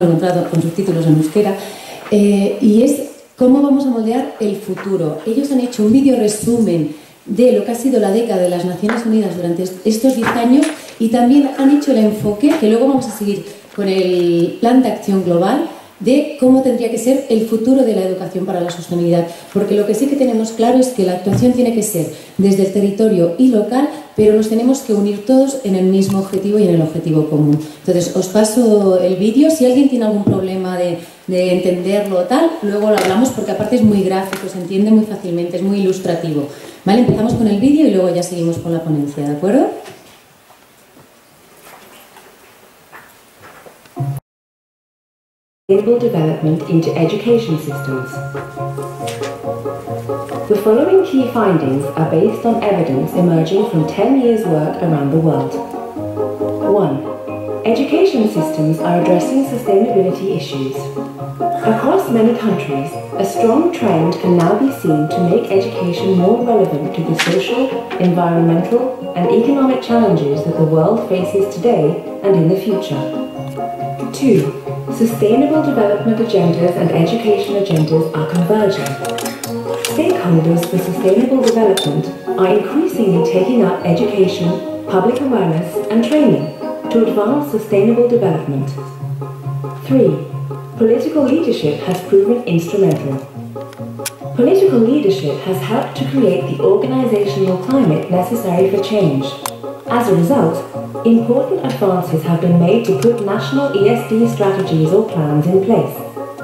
con subtítulos en euskera, eh, y es cómo vamos a moldear el futuro. Ellos han hecho un vídeo resumen de lo que ha sido la década de las Naciones Unidas durante estos 10 años y también han hecho el enfoque, que luego vamos a seguir con el Plan de Acción Global, de cómo tendría que ser el futuro de la educación para la sostenibilidad. Porque lo que sí que tenemos claro es que la actuación tiene que ser desde el territorio y local, pero nos tenemos que unir todos en el mismo objetivo y en el objetivo común. Entonces, os paso el vídeo. Si alguien tiene algún problema de, de entenderlo o tal, luego lo hablamos porque aparte es muy gráfico, se entiende muy fácilmente, es muy ilustrativo. ¿Vale? Empezamos con el vídeo y luego ya seguimos con la ponencia, ¿de acuerdo? development into education systems. The following key findings are based on evidence emerging from 10 years' work around the world. 1. Education systems are addressing sustainability issues. Across many countries, a strong trend can now be seen to make education more relevant to the social, environmental, and economic challenges that the world faces today and in the future. 2. Sustainable development agendas and education agendas are converging. Stakeholders for sustainable development are increasingly taking up education, public awareness, and training to advance sustainable development. 3. Political leadership has proven instrumental. Political leadership has helped to create the organizational climate necessary for change. As a result, Important advances have been made to put national ESD strategies or plans in place,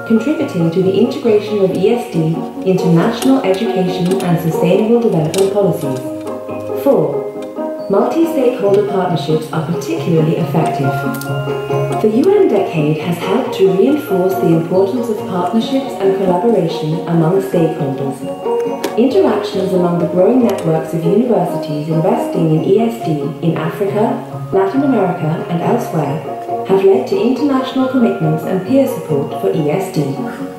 contributing to the integration of ESD into national education and sustainable development policies. 4. Multi-stakeholder partnerships are particularly effective. The UN Decade has helped to reinforce the importance of partnerships and collaboration among stakeholders. Interactions among the growing networks of universities investing in ESD in Africa, Latin America, and elsewhere have led to international commitments and peer support for ESD.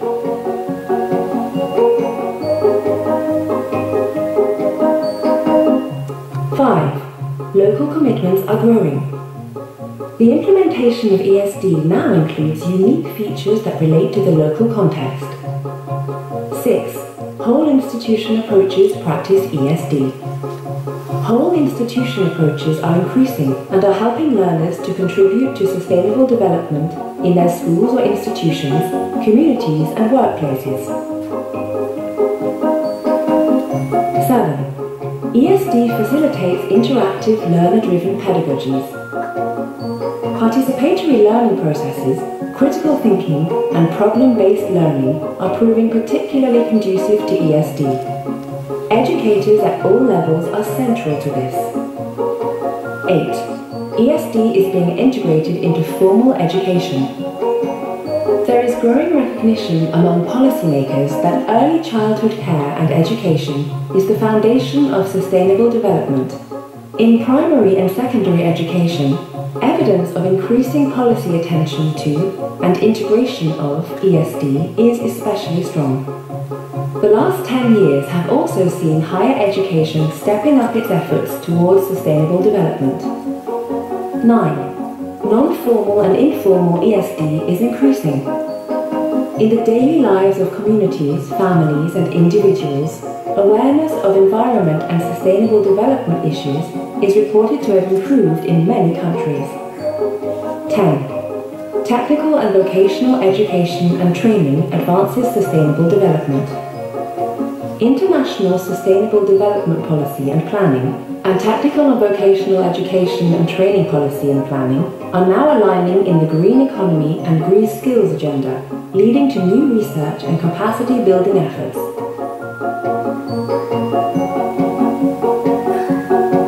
Local commitments are growing. The implementation of ESD now includes unique features that relate to the local context. Six, whole institution approaches practice ESD. Whole institution approaches are increasing and are helping learners to contribute to sustainable development in their schools or institutions, communities and workplaces. ESD facilitates interactive learner-driven pedagogies. Participatory learning processes, critical thinking and problem-based learning are proving particularly conducive to ESD. Educators at all levels are central to this. 8. ESD is being integrated into formal education. There is growing recognition among policymakers that early childhood care and education is the foundation of sustainable development. In primary and secondary education, evidence of increasing policy attention to and integration of ESD is especially strong. The last 10 years have also seen higher education stepping up its efforts towards sustainable development. 9. Non-formal and informal ESD is increasing. In the daily lives of communities, families and individuals, awareness of environment and sustainable development issues is reported to have improved in many countries. 10. Technical and vocational education and training advances sustainable development. International Sustainable Development Policy and Planning and technical and Vocational Education and Training Policy and Planning are now aligning in the green economy and green skills agenda, leading to new research and capacity building efforts.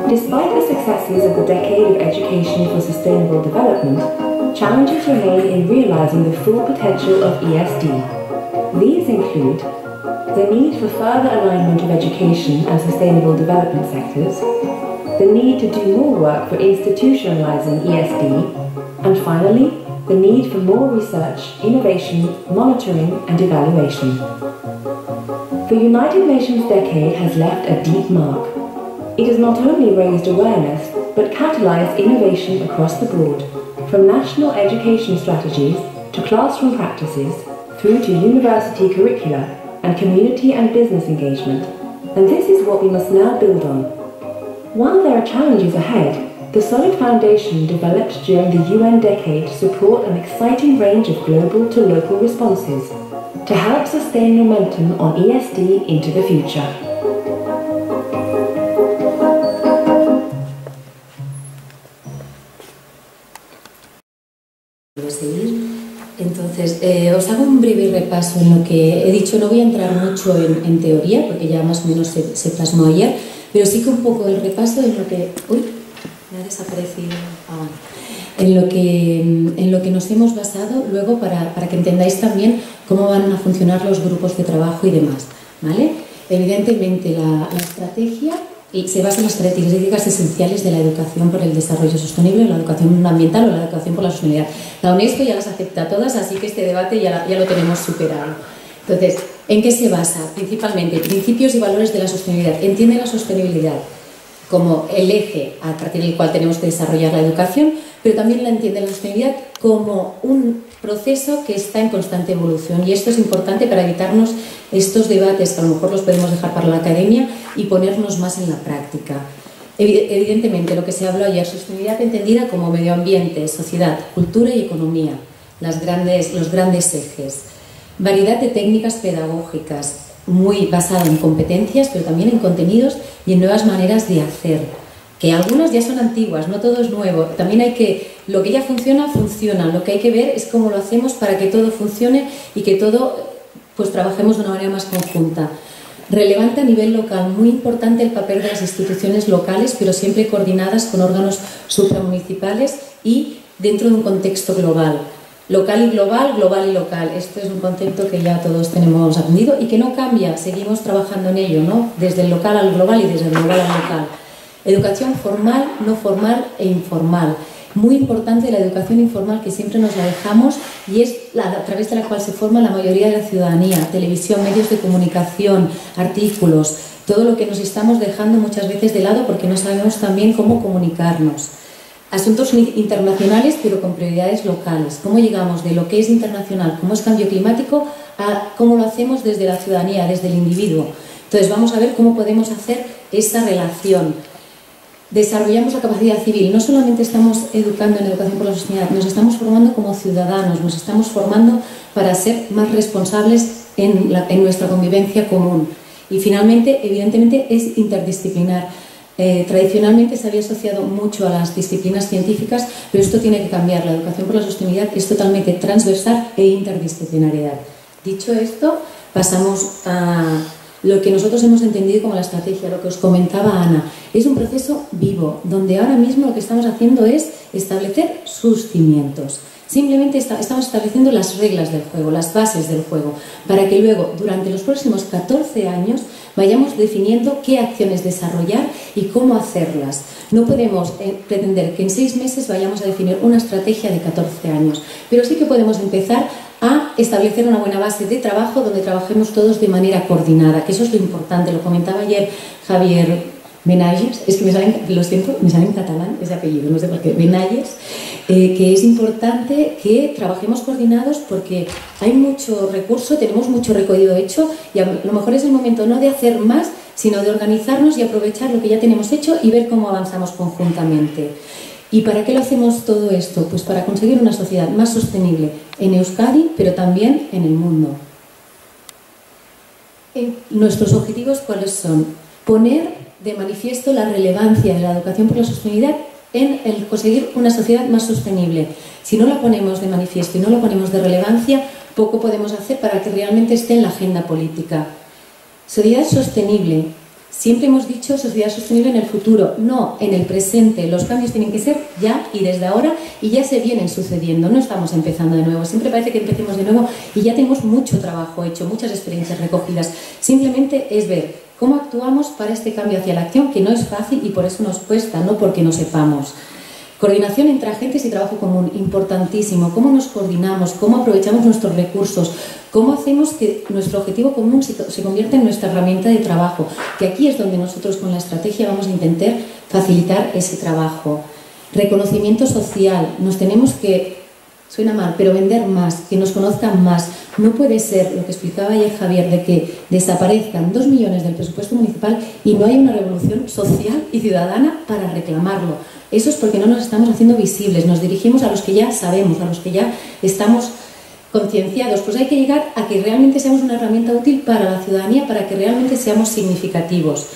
Despite the successes of the decade of education for sustainable development, challenges remain in realizing the full potential of ESD. These include the need for further alignment of education and sustainable development sectors, the need to do more work for institutionalizing ESD, and finally, the need for more research, innovation, monitoring, and evaluation. The United Nations decade has left a deep mark. It has not only raised awareness, but catalyzed innovation across the board, from national education strategies to classroom practices, through to university curricula and community and business engagement. And this is what we must now build on. While there are challenges ahead, the solid foundation developed during the UN decade support an exciting range of global to local responses to help sustain momentum on ESD into the future. Entonces, eh, os hago un breve repaso en lo que he dicho. No voy a entrar mucho en, en teoría, porque ya más o menos se, se, plasmó ayer, pero sí que un poco el repaso en lo que... Uy, ha desaparecido. Ah, en lo, que, en lo que nos hemos basado luego para, para que entendáis también cómo van a funcionar los grupos de trabajo y demás. ¿vale? Evidentemente, la, la estrategia se basa en las características esenciales de la educación por el desarrollo sostenible, la educación ambiental o la educación por la sostenibilidad. La UNESCO ya las acepta todas, así que este debate ya, ya lo tenemos superado. Entonces, ¿en qué se basa? Principalmente, principios y valores de la sostenibilidad. Entiende la sostenibilidad como el eje a partir del cual tenemos que desarrollar la educación, pero también la entiende la sostenibilidad como un proceso que está en constante evolución. Y esto es importante para evitarnos estos debates que a lo mejor los podemos dejar para la academia y ponernos más en la práctica. Evidentemente, lo que se habló ayer, sostenibilidad entendida como medio ambiente, sociedad, cultura y economía, los grandes ejes. Variedad de técnicas pedagógicas, muy basada en competencias, pero también en contenidos y en nuevas maneras de hacer que algunas ya son antiguas, no todo es nuevo. También hay que, lo que ya funciona, funciona. Lo que hay que ver es cómo lo hacemos para que todo funcione y que todo, pues trabajemos de una manera más conjunta. Relevante a nivel local, muy importante el papel de las instituciones locales, pero siempre coordinadas con órganos supramunicipales y dentro de un contexto global. Local y global, global y local. Esto es un concepto que ya todos tenemos aprendido y que no cambia, seguimos trabajando en ello, ¿no? Desde el local al global y desde el global al local. Educación formal, no formal e informal. Muy importante la educación informal que siempre nos la dejamos y es la, a través de la cual se forma la mayoría de la ciudadanía, televisión, medios de comunicación, artículos, todo lo que nos estamos dejando muchas veces de lado porque no sabemos también cómo comunicarnos. Asuntos internacionales pero con prioridades locales. ¿Cómo llegamos de lo que es internacional, cómo es cambio climático, a cómo lo hacemos desde la ciudadanía, desde el individuo? Entonces vamos a ver cómo podemos hacer esa relación desarrollamos la capacidad civil. No solamente estamos educando en educación por la sostenibilidad, nos estamos formando como ciudadanos, nos estamos formando para ser más responsables en, nuestra convivencia común. Y finalmente, evidentemente, es interdisciplinar. Eh, tradicionalmente se había asociado mucho a las disciplinas científicas, pero esto tiene que cambiar. La educación por la sostenibilidad es totalmente transversal e interdisciplinariedad. Dicho esto, pasamos a lo que nosotros hemos entendido como la estrategia, lo que os comentaba Ana, es un proceso vivo, donde ahora mismo lo que estamos haciendo es establecer sus cimientos. Simplemente estamos estableciendo las reglas del juego, las bases del juego, para que luego, durante los próximos 14 años, vayamos definiendo qué acciones desarrollar y cómo hacerlas. No podemos eh, pretender que en seis meses vayamos a definir una estrategia de 14 años, pero sí que podemos empezar a establecer una buena base de trabajo donde trabajemos todos de manera coordinada, que eso es lo importante, lo comentaba ayer Javier Benayes, es que me sale, lo siento, me sale en catalán ese apellido, no sé por qué, Benayes, eh, que es importante que trabajemos coordinados porque hay mucho recurso, tenemos mucho recorrido hecho y a lo mejor es el momento no de hacer más, sino de organizarnos y aprovechar lo que ya tenemos hecho y ver cómo avanzamos conjuntamente. ¿Y para qué lo hacemos todo esto? Pues para conseguir una sociedad más sostenible en Euskadi, pero también en el mundo. nuestros objetivos cuáles son? Poner de manifiesto la relevancia de la educación por la sostenibilidad en el conseguir una sociedad más sostenible. Si no la ponemos de manifiesto y no la ponemos de relevancia, poco podemos hacer para que realmente esté en la agenda política. Sociedad sostenible Siempre hemos dicho sociedad sostenible en el futuro, no en el presente. Los cambios tienen que ser ya y desde ahora y ya se vienen sucediendo. No estamos empezando de nuevo. Siempre parece que empecemos de nuevo y ya tenemos mucho trabajo hecho, muchas experiencias recogidas. Simplemente es ver cómo actuamos para este cambio hacia la acción, que no es fácil y por eso nos cuesta, no porque no sepamos. Coordinación entre agentes y trabajo común, importantísimo. ¿Cómo nos coordinamos? ¿Cómo aprovechamos nuestros recursos? ¿Cómo hacemos que nuestro objetivo común se convierta en nuestra herramienta de trabajo? Que aquí es donde nosotros con la estrategia vamos a intentar facilitar ese trabajo. Reconocimiento social. Nos tenemos que suena mal, pero vender más, que nos conozcan más. No puede ser lo que explicaba ayer Javier, de que desaparezcan dos millones del presupuesto municipal y no hay una revolución social y ciudadana para reclamarlo. Eso es porque no nos estamos haciendo visibles, nos dirigimos a los que ya sabemos, a los que ya estamos concienciados. Pues hay que llegar a que realmente seamos una herramienta útil para la ciudadanía, para que realmente seamos significativos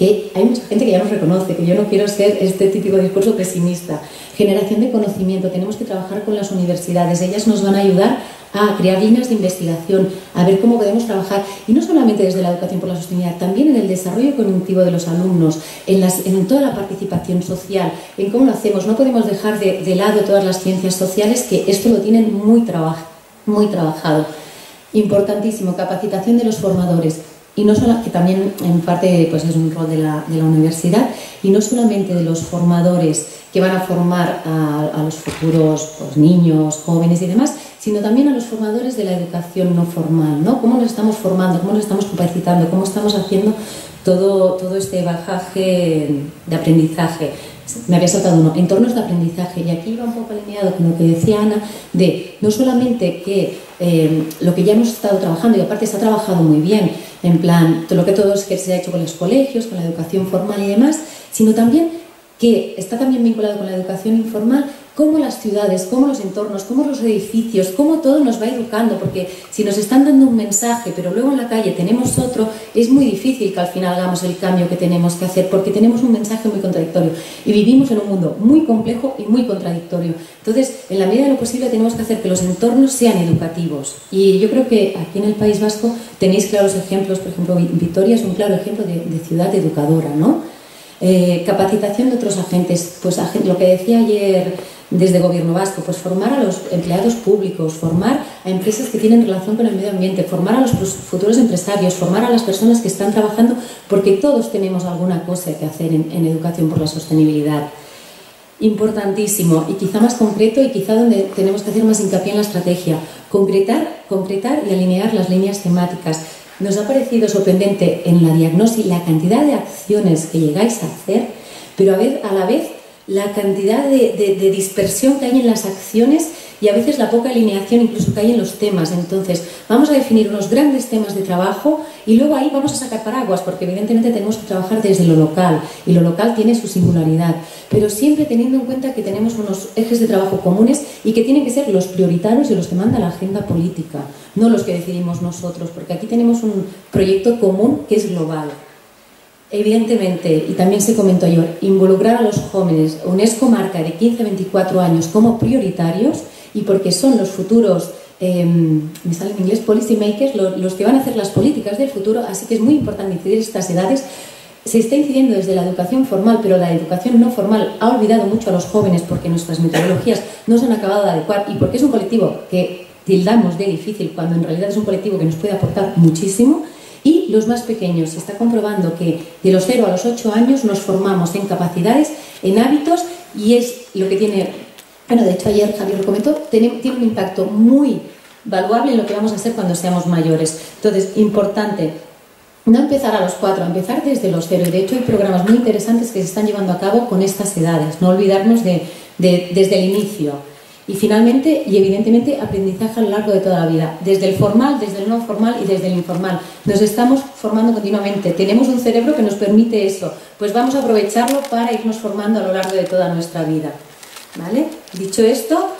que hay mucha gente que ya nos reconoce, que yo no quiero ser este típico discurso pesimista. Generación de conocimiento, tenemos que trabajar con las universidades, ellas nos van a ayudar a crear líneas de investigación, a ver cómo podemos trabajar, y no solamente desde la educación por la sostenibilidad, también en el desarrollo cognitivo de los alumnos, en, las, en toda la participación social, en cómo lo hacemos. No podemos dejar de, lado todas las ciencias sociales, que esto lo tienen muy, muy trabajado. Importantísimo, capacitación de los formadores y no solo, que también en parte pues es un rol de la, de la universidad, y no solamente de los formadores que van a formar a, los futuros pues, niños, jóvenes y demás, sino también a los formadores de la educación no formal, ¿no? Cómo nos estamos formando, cómo nos estamos capacitando, cómo estamos haciendo todo, todo este bajaje de aprendizaje me había saltado uno, entornos de aprendizaje, y aquí va un poco alineado con lo que decía Ana, de no solamente que eh, lo que ya hemos estado trabajando, y aparte se ha trabajado muy bien, en plan, todo lo que todos que se ha hecho con los colegios, con la educación formal y demás, sino también que está también vinculado con la educación informal, cómo las ciudades, cómo los entornos, cómo los edificios, cómo todo nos va educando, porque si nos están dando un mensaje, pero luego en la calle tenemos otro, es muy difícil que al final hagamos el cambio que tenemos que hacer, porque tenemos un mensaje muy contradictorio y vivimos en un mundo muy complejo y muy contradictorio. Entonces, en la medida de lo posible tenemos que hacer que los entornos sean educativos. Y yo creo que aquí en el País Vasco tenéis claros ejemplos, por ejemplo, Vitoria es un claro ejemplo de, de ciudad educadora, ¿no? Eh, capacitación de otros agentes, pues lo que decía ayer desde Gobierno Vasco, pues formar a los empleados públicos, formar a empresas que tienen relación con el medio ambiente, formar a los futuros empresarios, formar a las personas que están trabajando, porque todos tenemos alguna cosa que hacer en, en educación por la sostenibilidad. Importantísimo y quizá más concreto y quizá donde tenemos que hacer más hincapié en la estrategia, concretar, concretar y alinear las líneas temáticas nos ha parecido sorprendente en la diagnosis la cantidad de acciones que llegáis a hacer, pero a, la vez la cantidad de, dispersión que hay en las acciones y a veces la poca alineación incluso que hay en los temas. Entonces, vamos a definir unos grandes temas de trabajo y luego ahí vamos a sacar paraguas, porque evidentemente tenemos que trabajar desde lo local y lo local tiene su singularidad, pero siempre teniendo en cuenta que tenemos unos ejes de trabajo comunes y que tienen que ser los prioritarios y los que manda la agenda política, no los que decidimos nosotros, porque aquí tenemos un proyecto común que es global. Evidentemente, y también se comentó ayer, involucrar a los jóvenes, UNESCO marca de 15 a 24 años como prioritarios y porque son los futuros, em, me sale en inglés, policy makers, los, que van a hacer las políticas del futuro, así que es muy importante incidir estas edades. Se está incidiendo desde la educación formal, pero la educación no formal ha olvidado mucho a los jóvenes porque nuestras metodologías no se han acabado de adecuar y porque es un colectivo que tildamos de difícil cuando en realidad es un colectivo que nos puede aportar muchísimo. Y los más pequeños, se está comprobando que de los 0 a los 8 años nos formamos en capacidades, en hábitos, y es lo que tiene bueno, de hecho ayer Javier lo comentó, tiene, un impacto muy valuable en lo que vamos a hacer cuando seamos mayores. Entonces, importante, no empezar a los cuatro, empezar desde los cero. De hecho hay programas muy interesantes que se están llevando a cabo con estas edades, no olvidarnos de, desde el inicio. Y finalmente, y evidentemente, aprendizaje a lo largo de toda la vida, desde el formal, desde el no formal y desde el informal. Nos estamos formando continuamente, tenemos un cerebro que nos permite eso, pues vamos a aprovecharlo para irnos formando a lo largo de toda nuestra vida. ¿Vale? Dicho esto,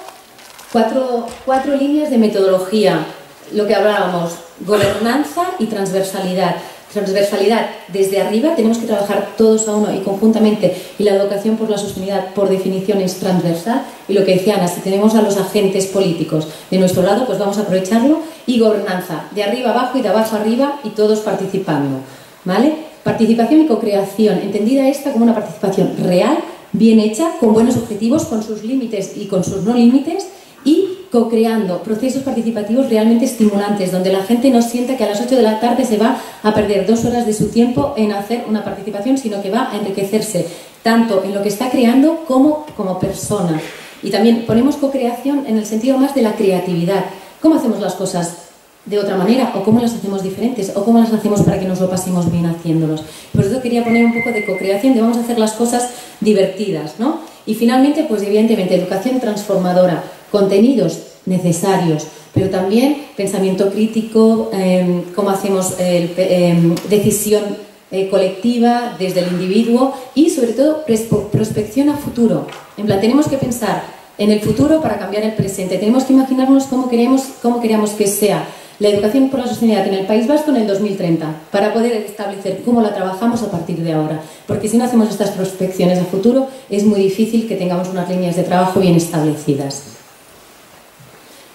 cuatro, cuatro líneas de metodología, lo que hablábamos, gobernanza y transversalidad. Transversalidad, desde arriba tenemos que trabajar todos a uno y conjuntamente y la educación por la sostenibilidad por definición es transversal y lo que decía Ana, si tenemos a los agentes políticos de nuestro lado pues vamos a aprovecharlo y gobernanza, de arriba abajo y de abajo arriba y todos participando, ¿vale? Participación y co-creación, entendida esta como una participación real bien hecha, con buenos objetivos, con sus límites y con sus no límites y co-creando procesos participativos realmente estimulantes, donde la gente no sienta que a las 8 de la tarde se va a perder dos horas de su tiempo en hacer una participación, sino que va a enriquecerse tanto en lo que está creando como como persona. Y también ponemos co-creación en el sentido más de la creatividad. ¿Cómo hacemos las cosas? De otra manera o cómo las hacemos diferentes o cómo las hacemos para que nos lo pasemos bien haciéndolos. Por eso quería poner un poco de co-creación, de vamos a hacer las cosas divertidas, ¿no? Y finalmente, pues evidentemente, educación transformadora. contenidos necesarios, pero también pensamiento crítico, em, cómo hacemos em, decisión eh, colectiva desde el individuo y sobre todo prospección a futuro. En plan, tenemos que pensar en el futuro para cambiar el presente, tenemos que imaginarnos cómo queremos, cómo que sea la educación por la sostenibilidad en el País Vasco en el 2030, para poder establecer cómo la trabajamos a partir de ahora. Porque si no hacemos estas prospecciones a futuro, es muy difícil que tengamos unas líneas de trabajo bien establecidas.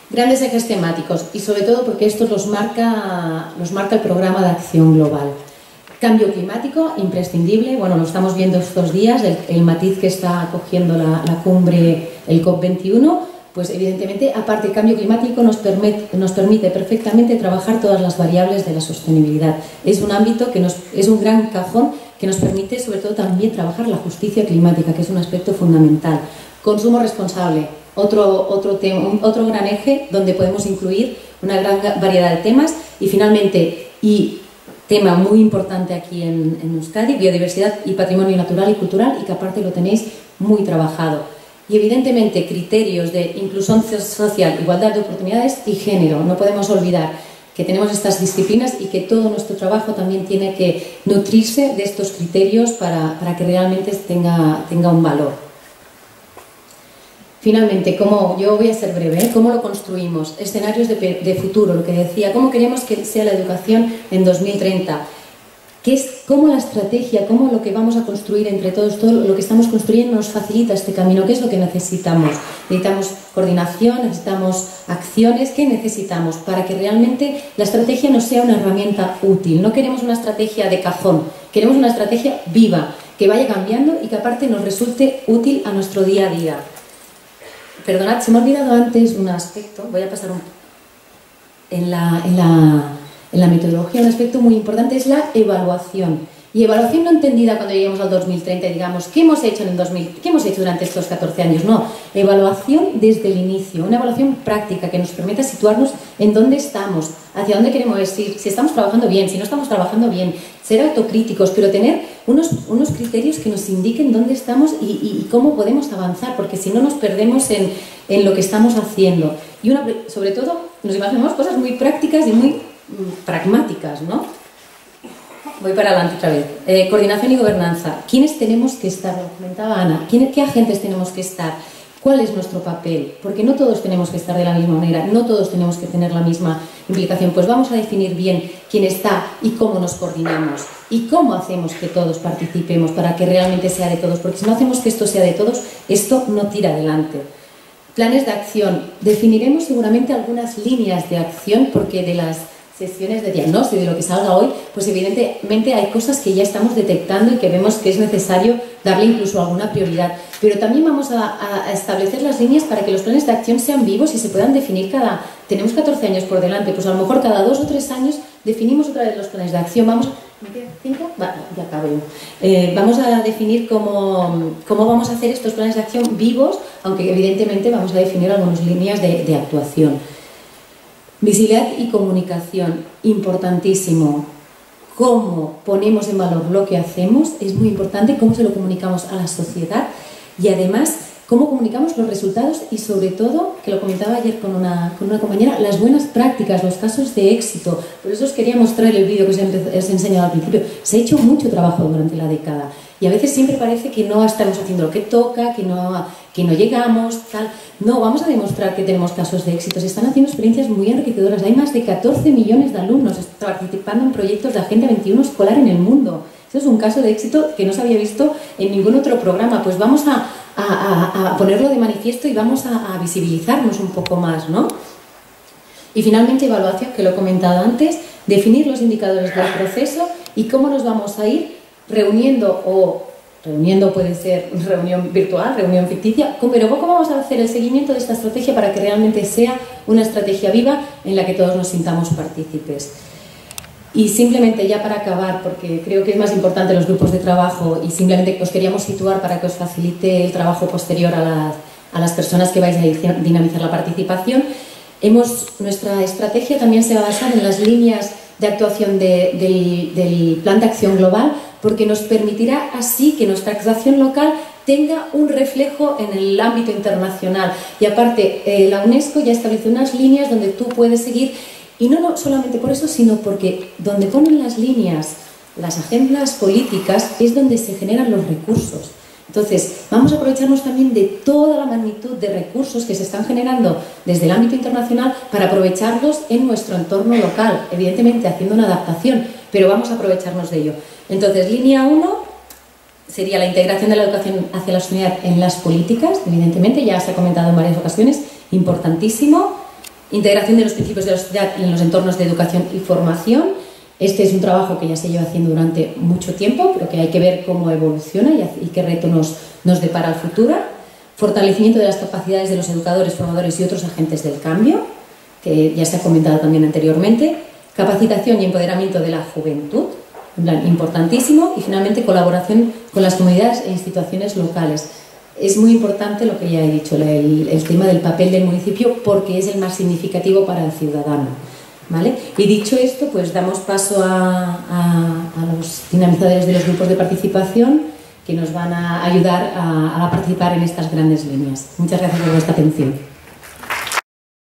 Grandes ejes temáticos y sobre todo porque esto los marca, los marca el programa de acción global. Cambio climático, imprescindible, bueno, lo estamos viendo estos días, el, matiz que está cogiendo la, cumbre, el COP21, pues evidentemente, aparte, el cambio climático nos permite, nos permite perfectamente trabajar todas las variables de la sostenibilidad. Es un ámbito que nos, es un gran cajón que nos permite, sobre todo, también trabajar la justicia climática, que es un aspecto fundamental. Consumo responsable, otro, otro, tema, otro gran eje donde podemos incluir una gran variedad de temas. Y finalmente, y tema muy importante aquí en, en Euskadi, biodiversidad y patrimonio natural y cultural, y que aparte lo tenéis muy trabajado y evidentemente criterios de inclusión social, igualdad de oportunidades y género. No podemos olvidar que tenemos estas disciplinas y que todo nuestro trabajo también tiene que nutrirse de estos criterios para, que realmente tenga, tenga un valor. Finalmente, ¿cómo, yo voy a ser breve. ¿cómo lo construimos? Escenarios de, de futuro, lo que decía, ¿cómo queremos que sea la educación en 2030? que es cómo la estrategia, cómo lo que vamos a construir entre todos, todo lo que estamos construyendo nos facilita este camino, qué es lo que necesitamos. Necesitamos coordinación, necesitamos acciones, ¿qué necesitamos? Para que realmente la estrategia nos sea una herramienta útil. No queremos una estrategia de cajón, queremos una estrategia viva, que vaya cambiando y que aparte nos resulte útil a nuestro día a día. Perdonad, se me ha olvidado antes un aspecto, voy a pasar un... En la, en la en la metodología un aspecto muy importante es la evaluación. Y evaluación no entendida cuando lleguemos al 2030 y digamos, ¿qué hemos hecho en el 2000? ¿Qué hemos hecho durante estos 14 años? No, evaluación desde el inicio, una evaluación práctica que nos permita situarnos en dónde estamos, hacia dónde queremos ir, si estamos trabajando bien, si no estamos trabajando bien, ser autocríticos, pero tener unos, unos criterios que nos indiquen dónde estamos y, cómo podemos avanzar, porque si no nos perdemos en, en lo que estamos haciendo. Y sobre todo, nos imaginamos cosas muy prácticas y muy pragmáticas, ¿no? Voy para adelante otra vez. Eh, coordinación y gobernanza. ¿Quiénes tenemos que estar? Lo comentaba Ana. ¿Qué agentes tenemos que estar? ¿Cuál es nuestro papel? Porque no todos tenemos que estar de la misma manera, no todos tenemos que tener la misma implicación. Pues vamos a definir bien quién está y cómo nos coordinamos y cómo hacemos que todos participemos para que realmente sea de todos. Porque si no hacemos que esto sea de todos, esto no tira adelante. Planes de acción. Definiremos seguramente algunas líneas de acción porque de las sesiones de diagnóstico de lo que salga hoy, pues evidentemente hay cosas que ya estamos detectando y que vemos que es necesario darle incluso alguna prioridad. Pero también vamos a, establecer las líneas para que los planes de acción sean vivos y se puedan definir cada... Tenemos 14 años por delante, pues a lo mejor cada dos o tres años definimos otra vez los planes de acción. Vamos... ¿Cinco? ya acabo yo. Eh, vamos a definir cómo, cómo, vamos a hacer estos planes de acción vivos, aunque evidentemente vamos a definir algunas líneas de actuación. Visibilidad y comunicación, importantísimo. Cómo ponemos en valor lo que hacemos es muy importante, cómo se lo comunicamos a la sociedad y además cómo comunicamos los resultados y sobre todo, que lo comentaba ayer con una, con una compañera, las buenas prácticas, los casos de éxito. Por eso os quería mostrar el vídeo que os he, enseñado al principio. Se ha hecho mucho trabajo durante la década y a veces siempre parece que no estamos haciendo lo que toca, que no, que no llegamos, tal. No, vamos a demostrar que tenemos casos de éxito. Se están haciendo experiencias muy enriquecedoras. Hay más de 14 millones de alumnos participando en proyectos de Agenda 21 escolar en el mundo. Eso es un caso de éxito que no se había visto en ningún otro programa. Pues vamos a, a, ponerlo de manifiesto y vamos a, visibilizarnos un poco más, ¿no? Y finalmente, evaluación, que lo he comentado antes, definir los indicadores del proceso y cómo nos vamos a ir reuniendo o reuniendo puede ser reunión virtual, reunión ficticia, pero ¿cómo vamos a hacer el seguimiento de esta estrategia para que realmente sea una estrategia viva en la que todos nos sintamos partícipes? Y simplemente ya para acabar, porque creo que es más importante los grupos de trabajo y simplemente os queríamos situar para que os facilite el trabajo posterior a, las personas que vais a dinamizar la participación, hemos, nuestra estrategia también se va a basar en las líneas de actuación del, del, Plan de Acción Global, porque nos permitirá así que nuestra actuación local tenga un reflejo en el ámbito internacional. Y aparte, eh, la UNESCO ya estableció unas líneas donde tú puedes seguir, y no, no solamente por eso, sino porque donde ponen las líneas, las agendas políticas, es donde se generan los recursos. Entonces, vamos a aprovecharnos también de toda la magnitud de recursos que se están generando desde el ámbito internacional para aprovecharlos en nuestro entorno local, evidentemente haciendo una adaptación, pero vamos a aprovecharnos de ello. Entonces, línea 1 sería la integración de la educación hacia la sociedad en las políticas, evidentemente, ya se ha comentado en varias ocasiones, importantísimo. Integración de los principios de la sociedad en los entornos de educación y formación. Este es un trabajo que ya se lleva haciendo durante mucho tiempo, pero que hay que ver cómo evoluciona y, qué reto nos, nos depara el futuro. Fortalecimiento de las capacidades de los educadores, formadores y otros agentes del cambio, que ya se ha comentado también anteriormente. Capacitación y empoderamiento de la juventud, importantísimo. Y finalmente, colaboración con las comunidades e instituciones locales. Es muy importante lo que ya he dicho, el, tema del papel del municipio, porque es el más significativo para el ciudadano. ¿Vale? Y dicho esto, pues damos paso a, los dinamizadores de los grupos de participación que nos van a ayudar a participar en estas grandes líneas. Muchas gracias por vuestra atención.